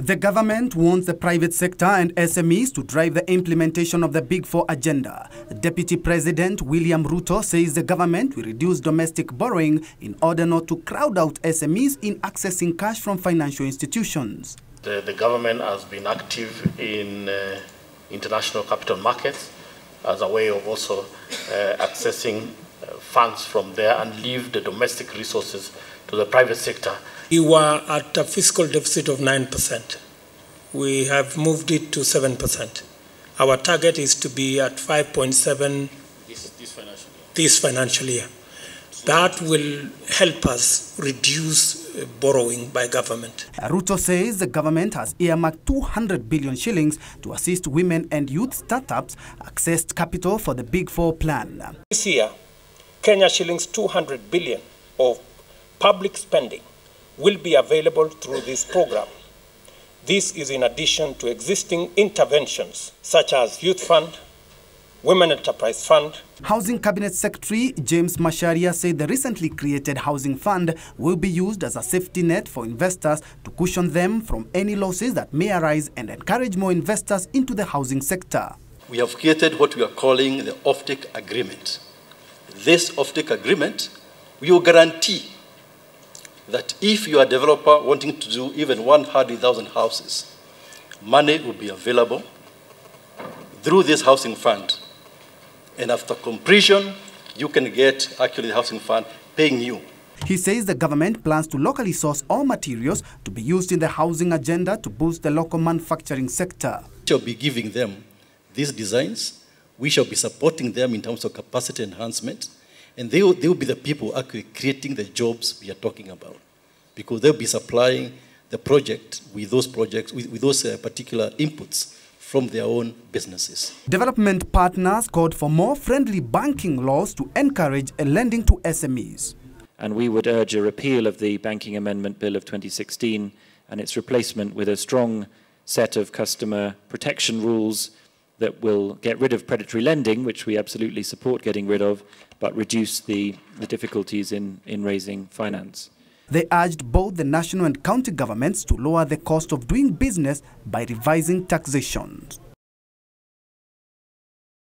The government wants the private sector and SMEs to drive the implementation of the Big Four agenda. Deputy President William Ruto says the government will reduce domestic borrowing in order not to crowd out SMEs in accessing cash from financial institutions. The, the government has been active in uh, international capital markets as a way of also uh, accessing uh, funds from there and leave the domestic resources to the private sector we were at a fiscal deficit of 9%. We have moved it to 7%. Our target is to be at 5.7 this, this, financial year. this financial year. That will help us reduce uh, borrowing by government. Ruto says the government has earmarked 200 billion shillings to assist women and youth startups access capital for the Big Four plan. This year, Kenya shillings 200 billion of public spending will be available through this program. This is in addition to existing interventions such as Youth Fund, Women Enterprise Fund. Housing Cabinet Secretary James Macharia said the recently created Housing Fund will be used as a safety net for investors to cushion them from any losses that may arise and encourage more investors into the housing sector. We have created what we are calling the offtake agreement. This offtake agreement will guarantee that if you are a developer wanting to do even 100,000 houses, money will be available through this housing fund. And after completion, you can get actually the housing fund paying you. He says the government plans to locally source all materials to be used in the housing agenda to boost the local manufacturing sector. We shall be giving them these designs. We shall be supporting them in terms of capacity enhancement and they will, they will be the people actually creating the jobs we are talking about. Because they'll be supplying the project with those projects, with, with those uh, particular inputs from their own businesses. Development partners called for more friendly banking laws to encourage lending to SMEs. And we would urge a repeal of the Banking Amendment Bill of 2016 and its replacement with a strong set of customer protection rules that will get rid of predatory lending, which we absolutely support getting rid of, but reduce the, the difficulties in, in raising finance. They urged both the national and county governments to lower the cost of doing business by revising taxation.